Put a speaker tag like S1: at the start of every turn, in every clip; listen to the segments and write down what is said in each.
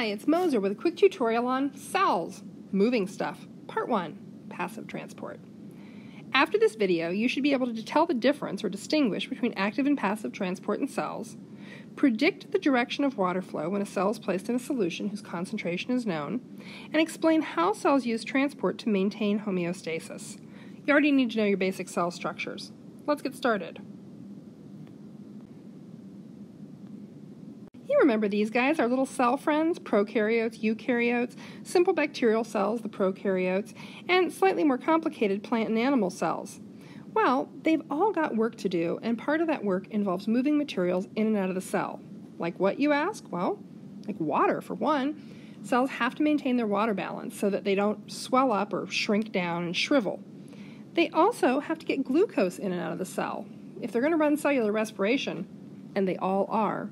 S1: Hi, it's Moser with a quick tutorial on cells, moving stuff, part one, passive transport. After this video, you should be able to tell the difference or distinguish between active and passive transport in cells, predict the direction of water flow when a cell is placed in a solution whose concentration is known, and explain how cells use transport to maintain homeostasis. You already need to know your basic cell structures. Let's get started. You remember these guys, our little cell friends, prokaryotes, eukaryotes, simple bacterial cells, the prokaryotes, and slightly more complicated plant and animal cells. Well, they've all got work to do, and part of that work involves moving materials in and out of the cell. Like what, you ask? Well, like water, for one. Cells have to maintain their water balance so that they don't swell up or shrink down and shrivel. They also have to get glucose in and out of the cell. If they're going to run cellular respiration, and they all are,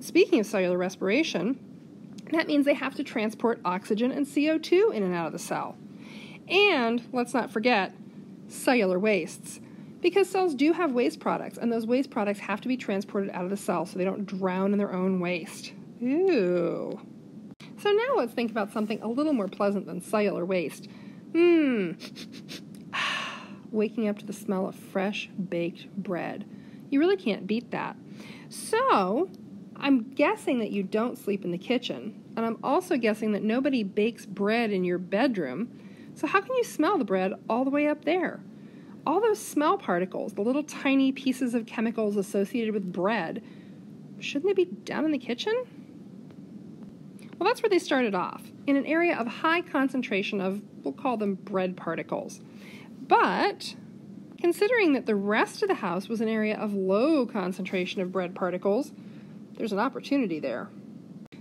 S1: Speaking of cellular respiration, that means they have to transport oxygen and CO2 in and out of the cell. And let's not forget cellular wastes, because cells do have waste products, and those waste products have to be transported out of the cell so they don't drown in their own waste. Ooh. So now let's think about something a little more pleasant than cellular waste. Mmm. Waking up to the smell of fresh baked bread. You really can't beat that. So, I'm guessing that you don't sleep in the kitchen, and I'm also guessing that nobody bakes bread in your bedroom. So, how can you smell the bread all the way up there? All those smell particles, the little tiny pieces of chemicals associated with bread, shouldn't they be down in the kitchen? Well, that's where they started off, in an area of high concentration of, we'll call them bread particles. But considering that the rest of the house was an area of low concentration of bread particles, there's an opportunity there.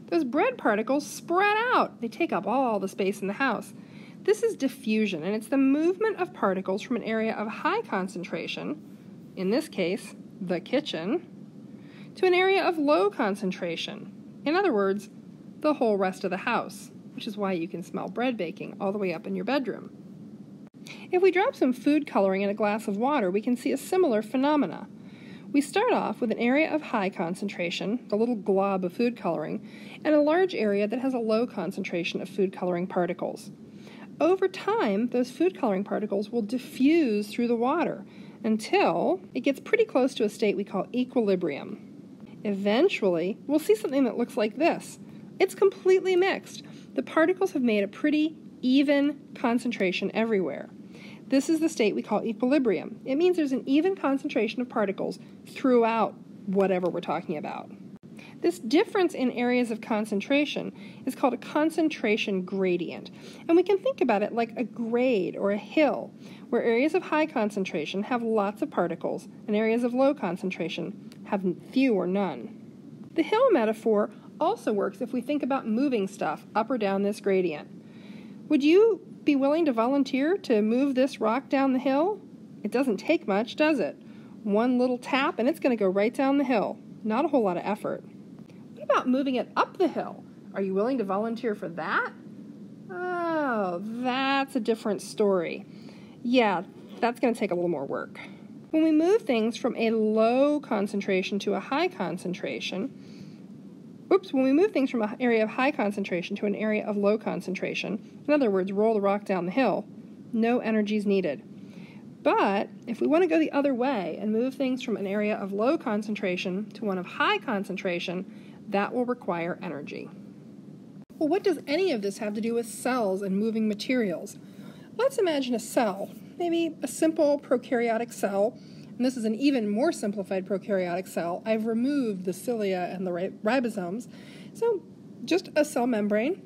S1: Those bread particles spread out. They take up all the space in the house. This is diffusion, and it's the movement of particles from an area of high concentration, in this case, the kitchen, to an area of low concentration. In other words, the whole rest of the house, which is why you can smell bread baking all the way up in your bedroom. If we drop some food coloring in a glass of water, we can see a similar phenomena. We start off with an area of high concentration, the little glob of food coloring, and a large area that has a low concentration of food coloring particles. Over time, those food coloring particles will diffuse through the water until it gets pretty close to a state we call equilibrium. Eventually, we'll see something that looks like this. It's completely mixed. The particles have made a pretty even concentration everywhere. This is the state we call equilibrium. It means there's an even concentration of particles throughout whatever we're talking about. This difference in areas of concentration is called a concentration gradient, and we can think about it like a grade or a hill, where areas of high concentration have lots of particles and areas of low concentration have few or none. The hill metaphor also works if we think about moving stuff up or down this gradient. Would you be willing to volunteer to move this rock down the hill? It doesn't take much, does it? One little tap and it's going to go right down the hill. Not a whole lot of effort. What about moving it up the hill? Are you willing to volunteer for that? Oh, that's a different story. Yeah, that's going to take a little more work. When we move things from a low concentration to a high concentration, Oops, when we move things from an area of high concentration to an area of low concentration, in other words, roll the rock down the hill, no energy is needed. But if we want to go the other way and move things from an area of low concentration to one of high concentration, that will require energy. Well, what does any of this have to do with cells and moving materials? Let's imagine a cell, maybe a simple prokaryotic cell and this is an even more simplified prokaryotic cell, I've removed the cilia and the ribosomes. So just a cell membrane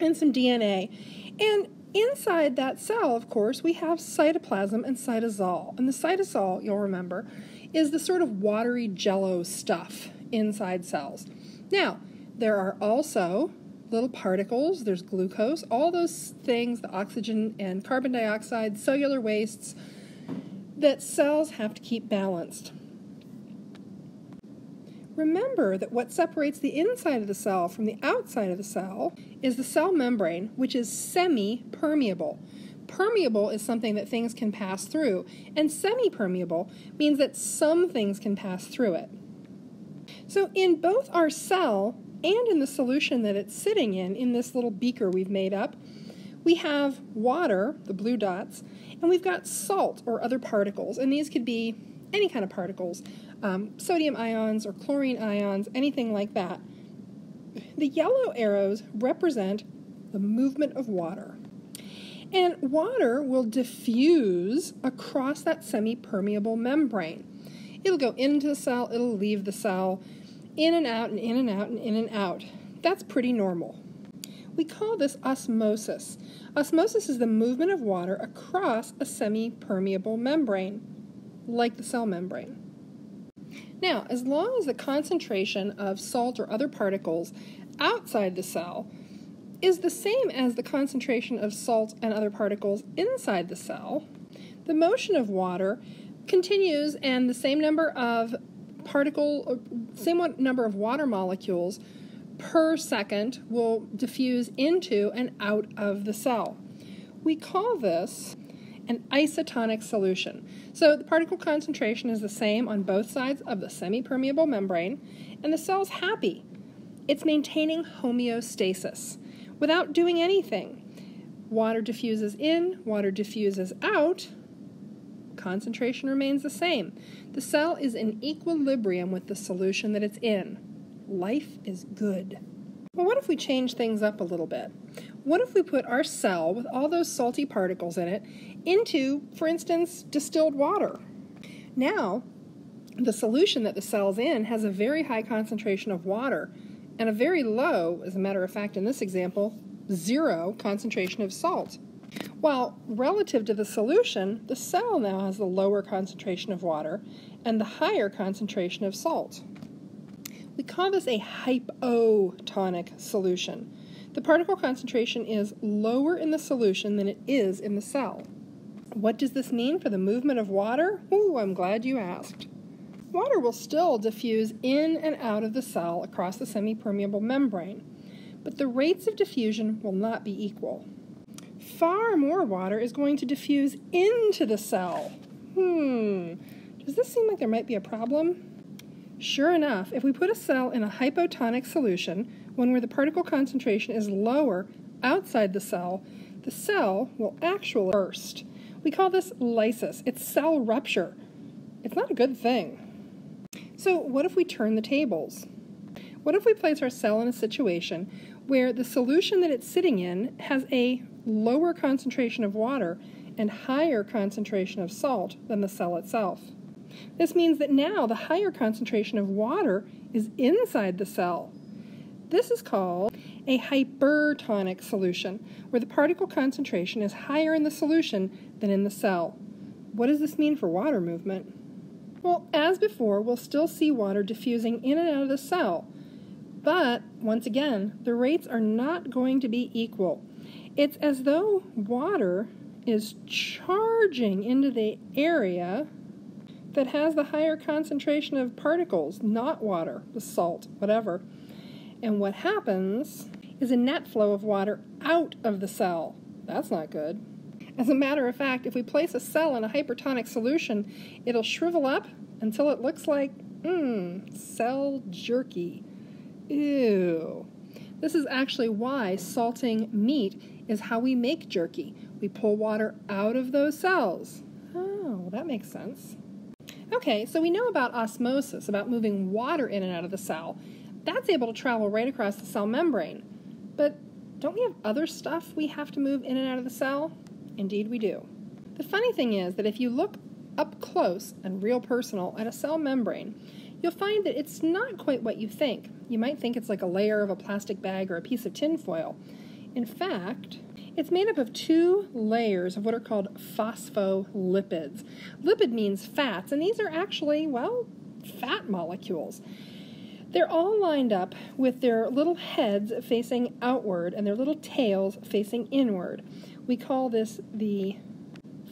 S1: and some DNA. And inside that cell, of course, we have cytoplasm and cytosol. And the cytosol, you'll remember, is the sort of watery jello stuff inside cells. Now, there are also little particles, there's glucose, all those things, the oxygen and carbon dioxide, cellular wastes, that cells have to keep balanced. Remember that what separates the inside of the cell from the outside of the cell is the cell membrane, which is semi permeable. Permeable is something that things can pass through, and semi permeable means that some things can pass through it. So, in both our cell and in the solution that it's sitting in, in this little beaker we've made up, we have water, the blue dots, and we've got salt or other particles, and these could be any kind of particles, um, sodium ions or chlorine ions, anything like that. The yellow arrows represent the movement of water. And water will diffuse across that semi-permeable membrane. It'll go into the cell, it'll leave the cell, in and out and in and out and in and out. That's pretty normal. We call this osmosis. Osmosis is the movement of water across a semi-permeable membrane, like the cell membrane. Now, as long as the concentration of salt or other particles outside the cell is the same as the concentration of salt and other particles inside the cell, the motion of water continues and the same number of particle, uh, same number of water molecules per second will diffuse into and out of the cell. We call this an isotonic solution. So the particle concentration is the same on both sides of the semi-permeable membrane, and the cell's happy. It's maintaining homeostasis without doing anything. Water diffuses in, water diffuses out, concentration remains the same. The cell is in equilibrium with the solution that it's in. Life is good. Well, what if we change things up a little bit? What if we put our cell with all those salty particles in it into, for instance, distilled water? Now, the solution that the cell's in has a very high concentration of water and a very low, as a matter of fact, in this example, zero concentration of salt. While relative to the solution, the cell now has the lower concentration of water and the higher concentration of salt. We call this a hypotonic solution. The particle concentration is lower in the solution than it is in the cell. What does this mean for the movement of water? Ooh, I'm glad you asked. Water will still diffuse in and out of the cell across the semi-permeable membrane, but the rates of diffusion will not be equal. Far more water is going to diffuse into the cell. Hmm, does this seem like there might be a problem? Sure enough, if we put a cell in a hypotonic solution, one where the particle concentration is lower outside the cell, the cell will actually burst. We call this lysis. It's cell rupture. It's not a good thing. So, what if we turn the tables? What if we place our cell in a situation where the solution that it's sitting in has a lower concentration of water and higher concentration of salt than the cell itself? This means that now the higher concentration of water is inside the cell. This is called a hypertonic solution, where the particle concentration is higher in the solution than in the cell. What does this mean for water movement? Well, as before, we'll still see water diffusing in and out of the cell, but once again, the rates are not going to be equal. It's as though water is charging into the area that has the higher concentration of particles, not water, the salt, whatever. And what happens is a net flow of water out of the cell. That's not good. As a matter of fact, if we place a cell in a hypertonic solution, it'll shrivel up until it looks like, mmm, cell jerky. Ew. This is actually why salting meat is how we make jerky. We pull water out of those cells. Oh, that makes sense. Okay, so we know about osmosis, about moving water in and out of the cell. That's able to travel right across the cell membrane. But don't we have other stuff we have to move in and out of the cell? Indeed, we do. The funny thing is that if you look up close and real personal at a cell membrane, you'll find that it's not quite what you think. You might think it's like a layer of a plastic bag or a piece of tinfoil. In fact, it's made up of two layers of what are called phospholipids. Lipid means fats, and these are actually, well, fat molecules. They're all lined up with their little heads facing outward and their little tails facing inward. We call this the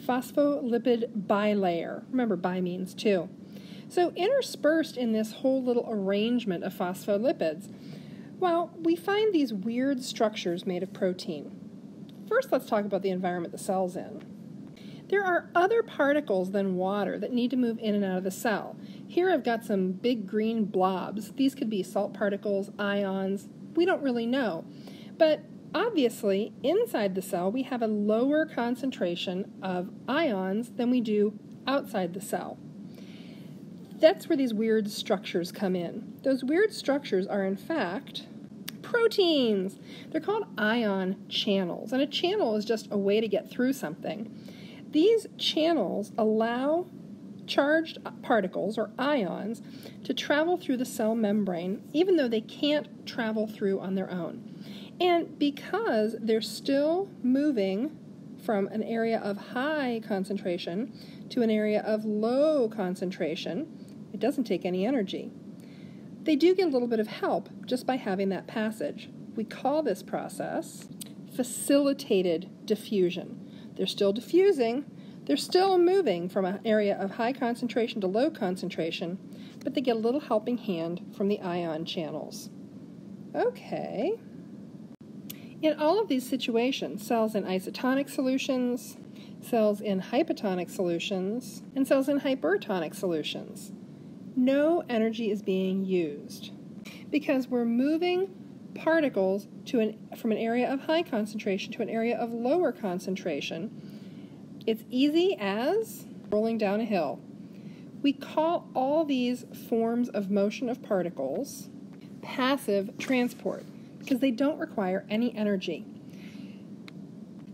S1: phospholipid bilayer. Remember, bi means two. So, interspersed in this whole little arrangement of phospholipids, well, we find these weird structures made of protein. First, let's talk about the environment the cell's in. There are other particles than water that need to move in and out of the cell. Here I've got some big green blobs. These could be salt particles, ions, we don't really know. But obviously, inside the cell, we have a lower concentration of ions than we do outside the cell. That's where these weird structures come in. Those weird structures are, in fact, proteins. They're called ion channels, and a channel is just a way to get through something. These channels allow charged particles or ions to travel through the cell membrane even though they can't travel through on their own. And because they're still moving from an area of high concentration to an area of low concentration, it doesn't take any energy. They do get a little bit of help just by having that passage. We call this process facilitated diffusion. They're still diffusing, they're still moving from an area of high concentration to low concentration, but they get a little helping hand from the ion channels. Okay. In all of these situations, cells in isotonic solutions, cells in hypotonic solutions, and cells in hypertonic solutions, no energy is being used because we're moving particles to an, from an area of high concentration to an area of lower concentration it's easy as rolling down a hill. We call all these forms of motion of particles passive transport because they don't require any energy.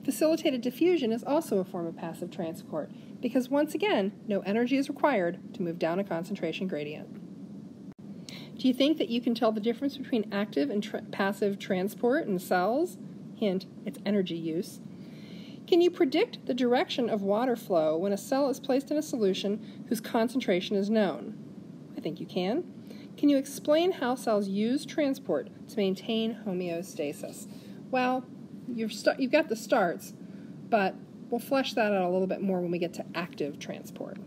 S1: Facilitated diffusion is also a form of passive transport because, once again, no energy is required to move down a concentration gradient. Do you think that you can tell the difference between active and tra- passive transport in cells? Hint, it's energy use. Can you predict the direction of water flow when a cell is placed in a solution whose concentration is known? I think you can. Can you explain how cells use transport to maintain homeostasis? Well, you've, you've got the starts, but we'll flesh that out a little bit more when we get to active transport.